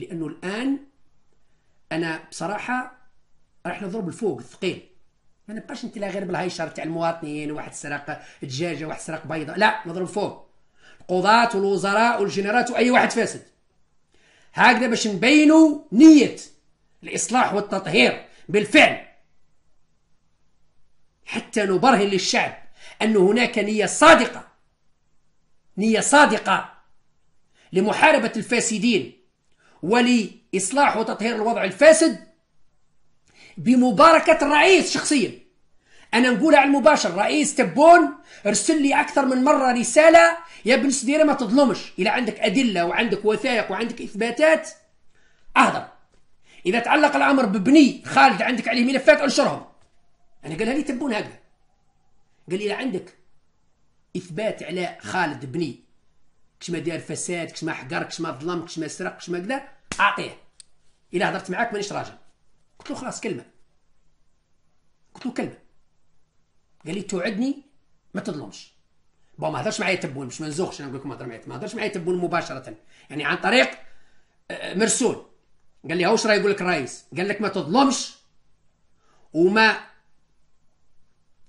لأنه الآن أنا بصراحة راح نضرب الفوق الثقيل. ما نبقاش انت لا غير بالهيشر تاع المواطنين واحد سرق دجاجة واحد سرق بيضة. لا نضرب فوق القضاة والوزراء والجنرات وأي واحد فاسد. هكذا باش نبينوا نية الإصلاح والتطهير بالفعل. حتى نبرهن للشعب أن هناك نية صادقة. نية صادقة لمحاربة الفاسدين. ولإصلاح وتطهير الوضع الفاسد بمباركة الرئيس شخصيا. أنا نقولها على المباشر رئيس تبون ارسل لي أكثر من مرة رسالة يا ابن سديرة ما تظلمش. إذا عندك أدلة وعندك وثائق وعندك إثباتات أهدر. إذا تعلق الأمر ببني خالد عندك عليه ملفات أنشرهم. أنا قالها لي تبون هكذا. قال لي إذا عندك إثبات على خالد بني كش ما دار فساد كش ما حقر كش ما ظلم كش ما سرق كش ما كذا أعطيه. إلا هضرت معاك مانيش راجل. قلت له خلاص كلمة. قلت له كلمة. قال لي توعدني ما تظلمش. بون ما هضرش معايا تبون مش منزوخش أنا نقول لكم هضر معايا. ما هضرش معايا تبون مباشرة. يعني عن طريق آه، مرسول. قال لي هاوش راه يقول لك الرئيس؟ قال لك ما تظلمش. وما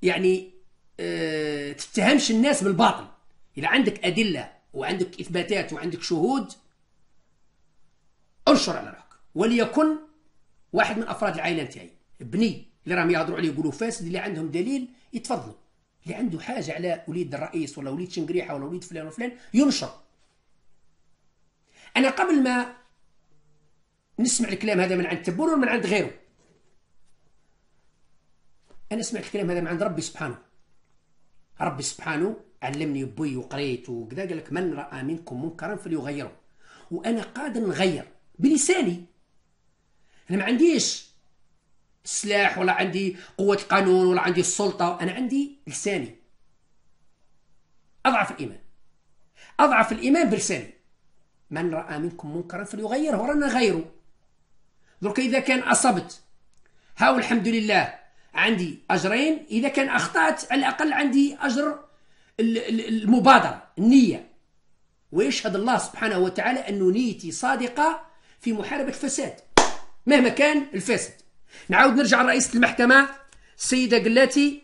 يعني آه تتهمش الناس بالباطل. إذا عندك أدلة وعندك إثباتات وعندك شهود أنشر على راك وليكن واحد من أفراد العائلة نتاعي ابني اللي راهم يهضروا عليه يقولوا فاسد اللي عندهم دليل يتفضلوا. اللي عنده حاجة على وليد الرئيس ولا وليد شنقريحة ولا وليد فلان وفلان ينشر. أنا قبل ما نسمع الكلام هذا من عند تبور ولا من عند غيره أنا سمعت الكلام هذا من عند ربي سبحانه. ربي سبحانه علمني بوي وقريت وكذا قال لك من رأى منكم منكرا فليغيره. وأنا قادر نغير بلساني. أنا ما عنديش سلاح ولا عندي قوة القانون ولا عندي السلطة أنا عندي لساني. أضعف الإيمان. أضعف الإيمان بلساني. من رأى منكم منكرا فليغيره ورانا غيره. درك إذا كان أصبت. هاو الحمد لله. عندي أجرين. إذا كان أخطأت على الأقل عندي أجر المبادرة النية. ويشهد الله سبحانه وتعالى أن نيتي صادقة في محاربة الفساد مهما كان الفاسد نعاود نرجع لرئيسة المحكمة السيدة قلاتي